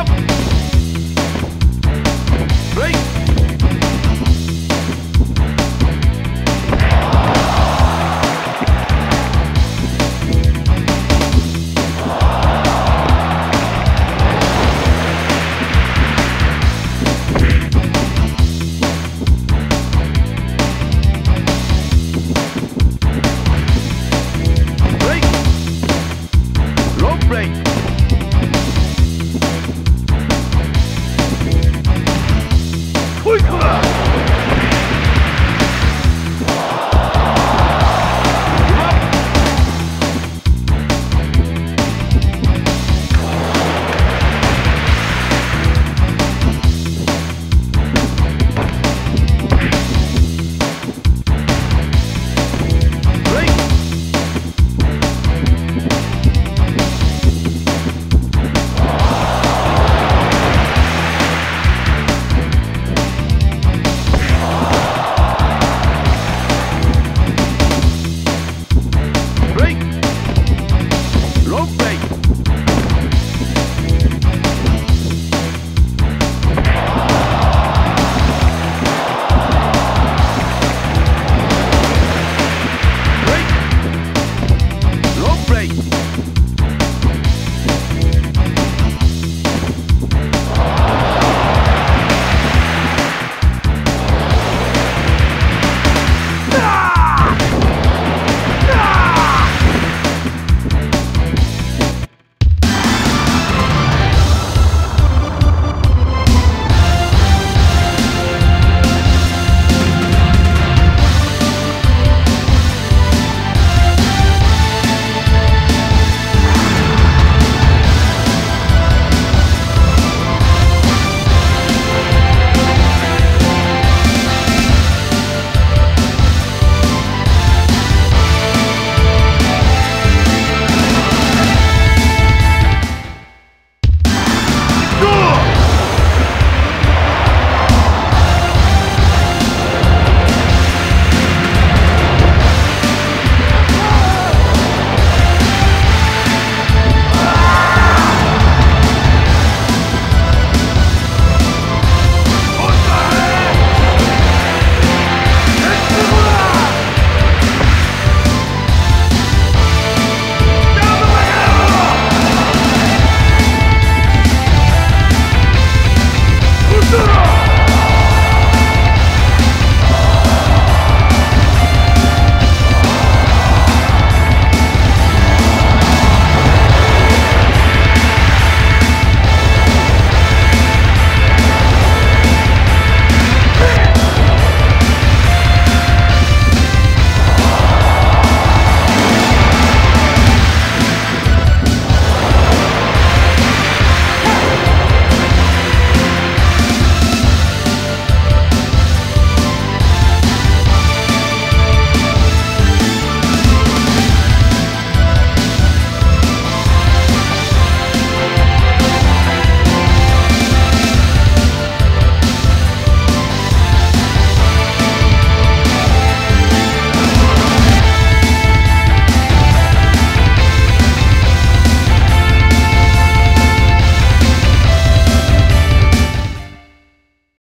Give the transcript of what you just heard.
up.